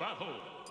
battle.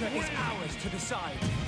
Future is ours to decide.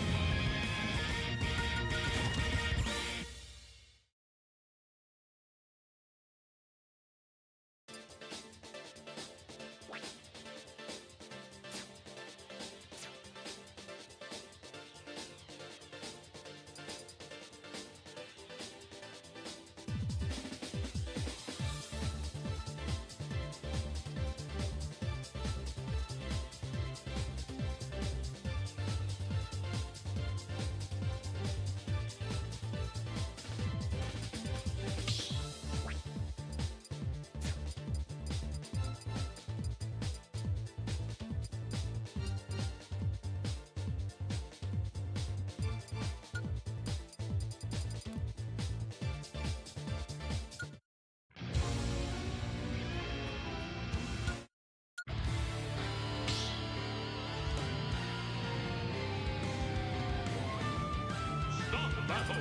Battle.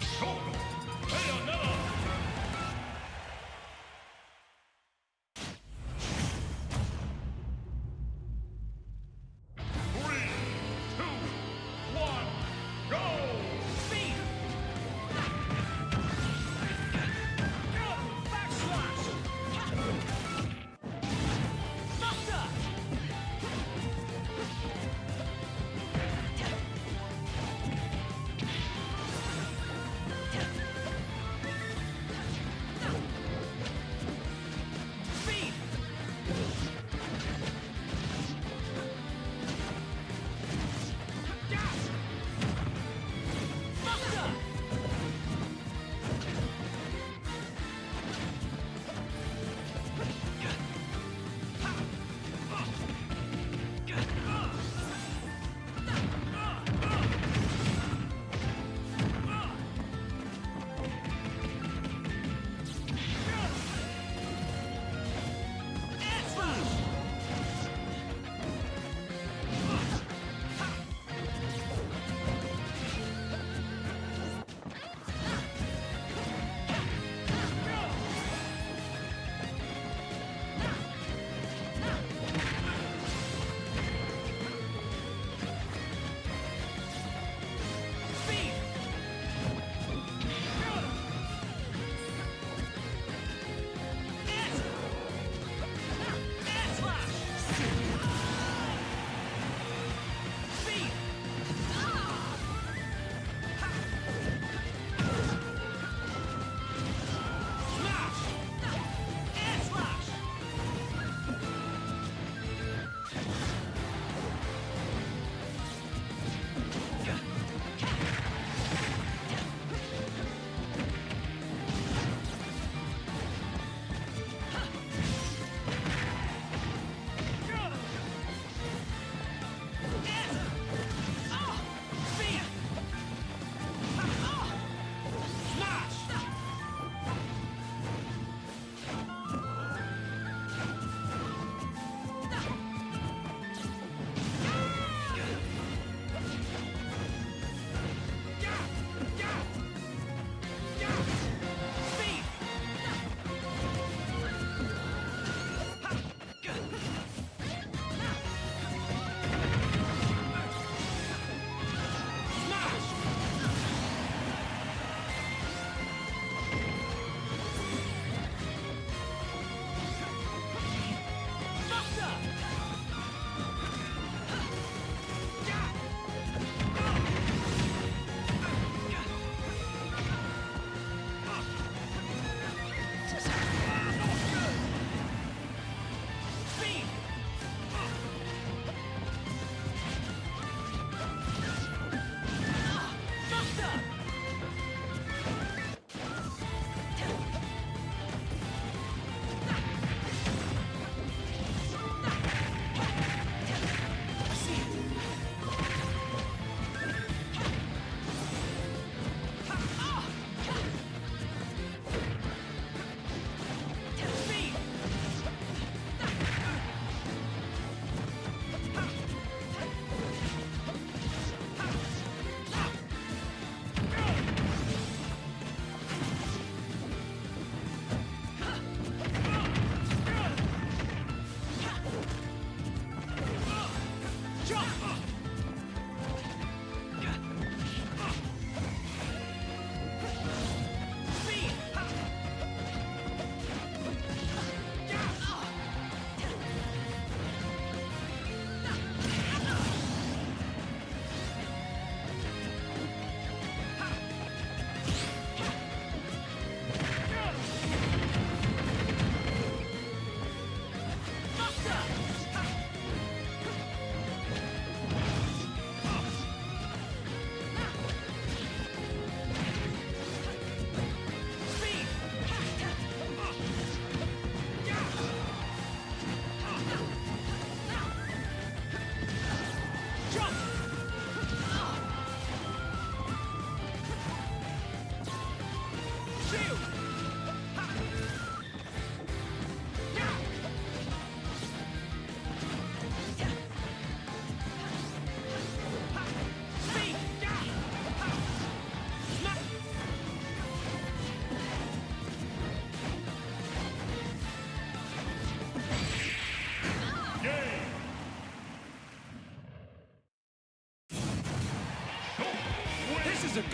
Shulk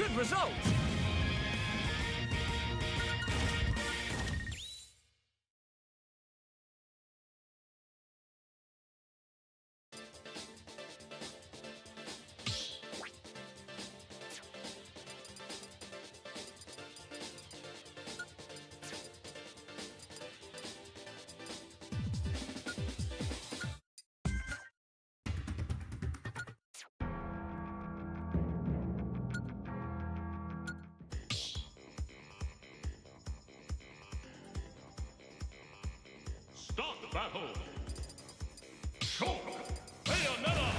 good result. Battle. Shulk. Bayonetta.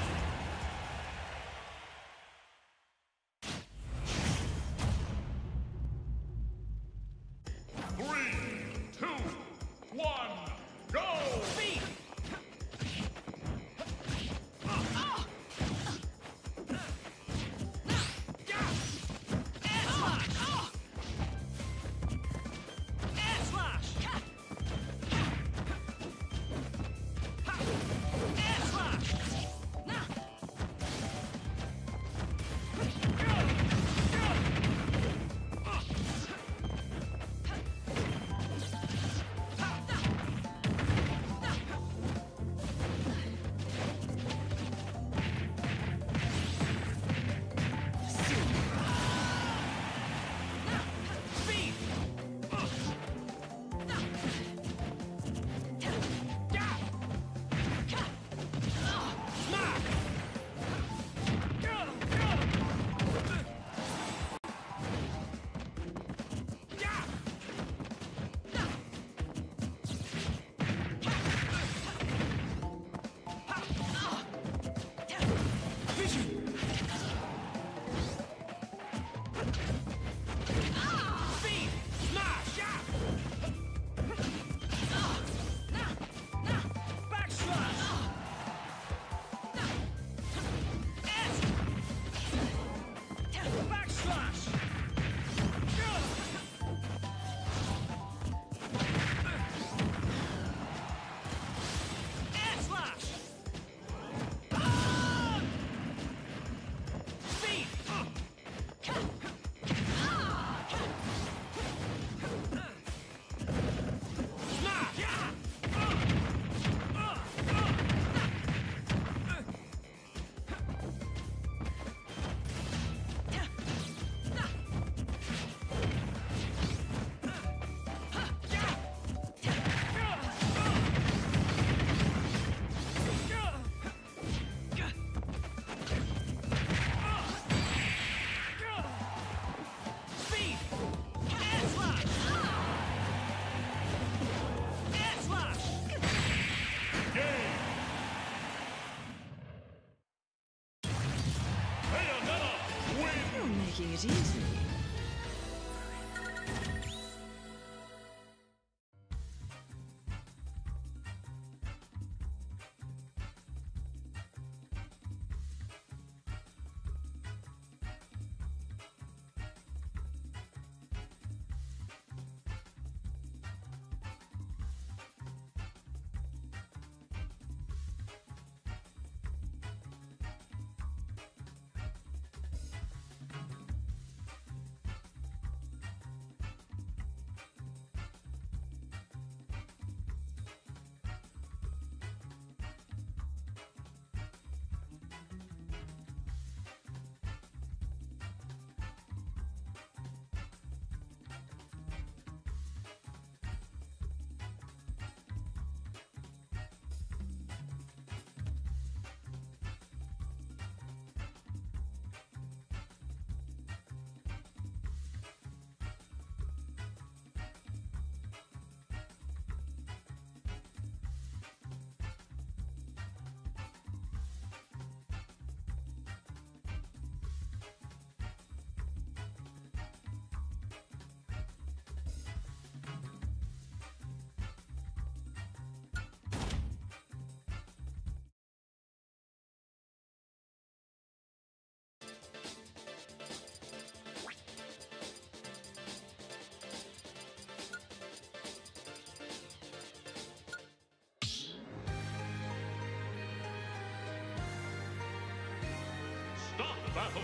Battle.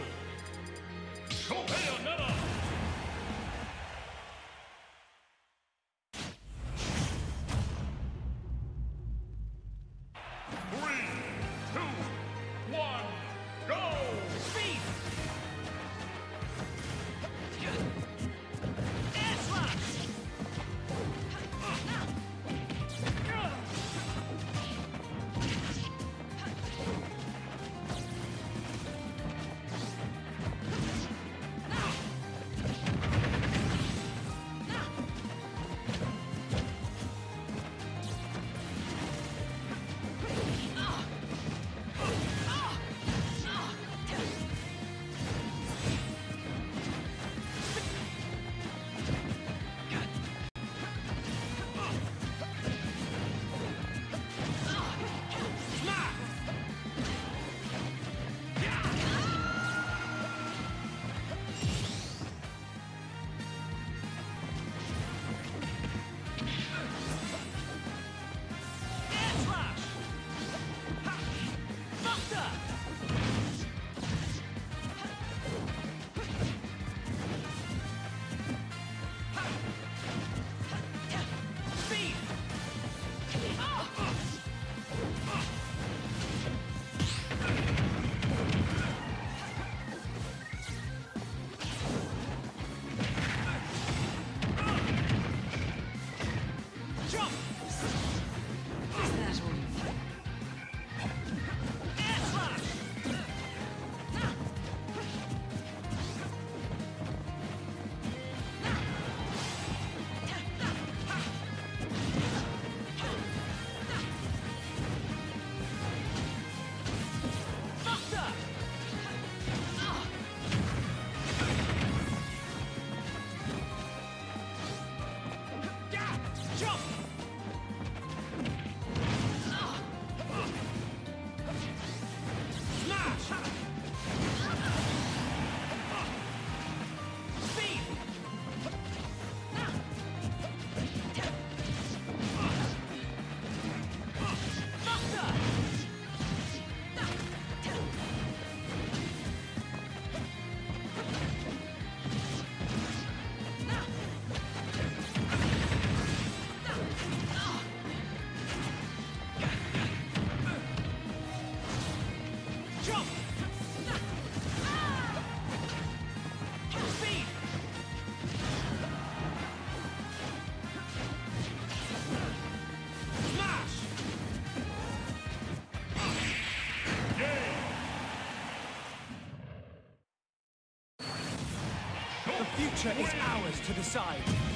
Bayonetta! Three, Future is ours to decide.